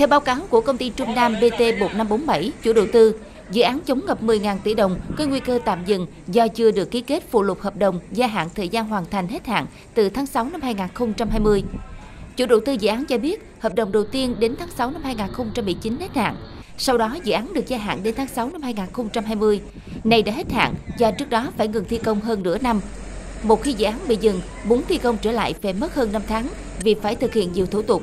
Theo báo cáo của công ty Trung Nam BT1547, chủ đầu tư, dự án chống ngập 10.000 tỷ đồng có nguy cơ tạm dừng do chưa được ký kết phụ lục hợp đồng gia hạn thời gian hoàn thành hết hạn từ tháng 6 năm 2020. Chủ đầu tư dự án cho biết hợp đồng đầu tiên đến tháng 6 năm 2019 hết hạn. Sau đó dự án được gia hạn đến tháng 6 năm 2020. Này đã hết hạn do trước đó phải ngừng thi công hơn nửa năm. Một khi dự án bị dừng, muốn thi công trở lại phải mất hơn 5 tháng vì phải thực hiện nhiều thủ tục.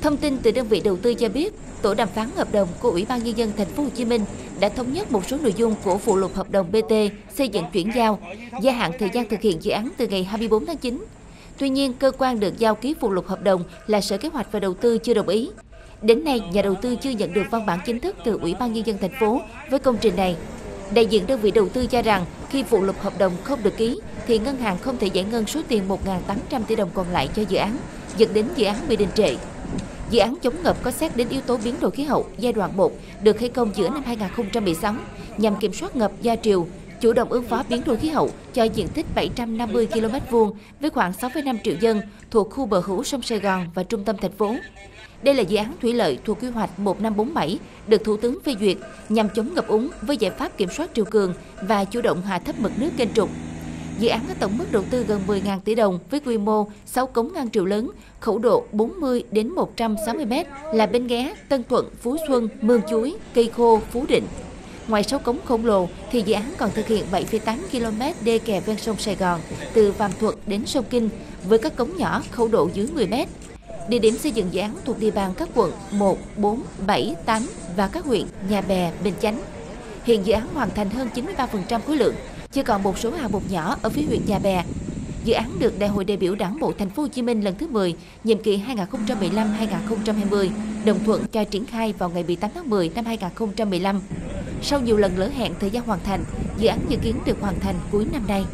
Thông tin từ đơn vị đầu tư cho biết, tổ đàm phán hợp đồng của Ủy ban nhân dân thành phố Hồ Chí Minh đã thống nhất một số nội dung của phụ lục hợp đồng BT xây dựng chuyển giao, gia hạn thời gian thực hiện dự án từ ngày 24 tháng 9. Tuy nhiên, cơ quan được giao ký phụ lục hợp đồng là Sở Kế hoạch và Đầu tư chưa đồng ý. Đến nay, nhà đầu tư chưa nhận được văn bản chính thức từ Ủy ban nhân dân thành phố với công trình này. Đại diện đơn vị đầu tư cho rằng khi phụ lục hợp đồng không được ký thì ngân hàng không thể giải ngân số tiền 1.800 tỷ đồng còn lại cho dự án, dẫn đến dự án bị đình trệ. Dự án chống ngập có xét đến yếu tố biến đổi khí hậu giai đoạn 1 được khởi công giữa năm 2016 nhằm kiểm soát ngập gia triều, chủ động ứng phó biến đổi khí hậu cho diện tích 750 km vuông với khoảng 6,5 triệu dân thuộc khu bờ hữu sông Sài Gòn và trung tâm thành phố. Đây là dự án thủy lợi thuộc quy hoạch 1547 được Thủ tướng phê duyệt nhằm chống ngập úng với giải pháp kiểm soát triều cường và chủ động hạ thấp mực nước kênh trục. Dự án có tổng mức đầu tư gần 10.000 tỷ đồng với quy mô 6 cống ngăn triều lớn, khẩu độ 40 đến 160 m là Bến Ghé, Tân Thuận, Phú Xuân, Mương Chuối, Cây Khô, Phú Định. Ngoài 6 cống khổng lồ thì dự án còn thực hiện 7,8 km đê kè ven sông Sài Gòn từ Vàm Thuật đến sông Kinh với các cống nhỏ khẩu độ dưới 10 m. Địa điểm xây dựng dự án thuộc địa bàn các quận 1, 4, 7, 8 và các huyện Nhà Bè, Bình Chánh. Hiện dự án hoàn thành hơn 93% khối lượng, chỉ còn một số hạng mục nhỏ ở phía huyện Nhà Bè. Dự án được Đại hội đại biểu Đảng bộ Thành phố Hồ Chí Minh lần thứ 10, nhiệm kỳ 2015-2020 đồng thuận cho triển khai vào ngày 18 tháng 10 năm 2015. Sau nhiều lần lỡ hẹn thời gian hoàn thành, dự án dự kiến được hoàn thành cuối năm nay.